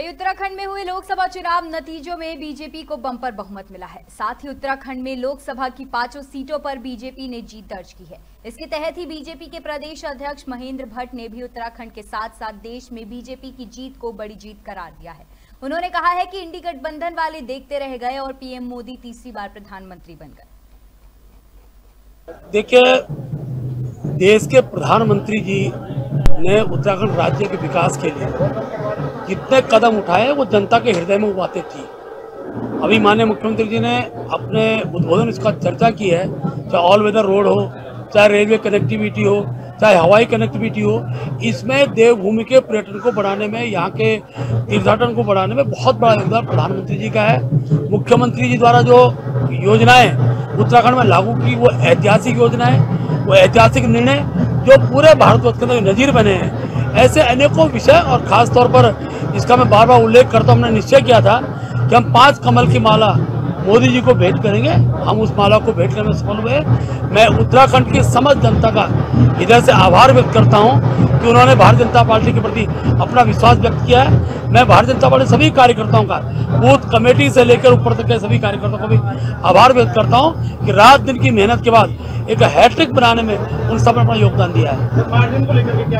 वही उत्तराखंड में हुए लोकसभा चुनाव नतीजों में बीजेपी को बम्पर बहुमत मिला है। साथ ही उत्तराखंड में लोकसभा की पाँचों सीटों पर बीजेपी ने जीत दर्ज की है। इसके तहत ही बीजेपी के प्रदेश अध्यक्ष महेंद्र भट्ट ने भी उत्तराखंड के साथ साथ देश में बीजेपी की जीत को बड़ी जीत करार दिया है। उन्होंने कहा है कि इंडी गठबंधन वाले देखते रह गए और पीएम मोदी तीसरी बार प्रधानमंत्री बन गए। देखिए, देश के प्रधानमंत्री जी ने उत्तराखंड राज्य के विकास के लिए जितने कदम उठाए, वो जनता के हृदय में वो बातें थी। अभी माननीय मुख्यमंत्री जी ने अपने उद्बोधन इसका चर्चा की है, चाहे ऑल वेदर रोड हो, चाहे रेलवे कनेक्टिविटी हो, चाहे हवाई कनेक्टिविटी हो, इसमें देवभूमि के पर्यटन को बढ़ाने में, यहाँ के तीर्थाटन को बढ़ाने में बहुत बड़ा योगदान प्रधानमंत्री जी का है। मुख्यमंत्री जी द्वारा जो योजनाएँ उत्तराखंड में लागू की, वो ऐतिहासिक योजना है वो ऐतिहासिक निर्णय जो पूरे भारतवर्ष के अंदर नजीर बने हैं। ऐसे अनेकों विषय और खास तौर पर इसका मैं बार बार उल्लेख करता हूँ, हमने निश्चय किया था कि हम पाँच कमल की माला मोदी जी को भेंट करेंगे। हम उस माला को भेंट करने में सफल हुए। मैं उत्तराखंड की समस्त जनता का इधर से आभार व्यक्त करता हूँ कि उन्होंने भारतीय जनता पार्टी के प्रति अपना विश्वास व्यक्त किया है। मैं भारतीय जनता पार्टी सभी कार्यकर्ताओं का, बूथ कमेटी से लेकर ऊपर तक के सभी कार्यकर्ताओं का भी आभार व्यक्त करता हूँ कि रात दिन की मेहनत के बाद एक हैट्रिक बनाने में उन सबने अपना योगदान दिया है।